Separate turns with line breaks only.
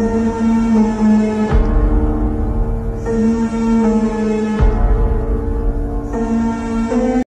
Música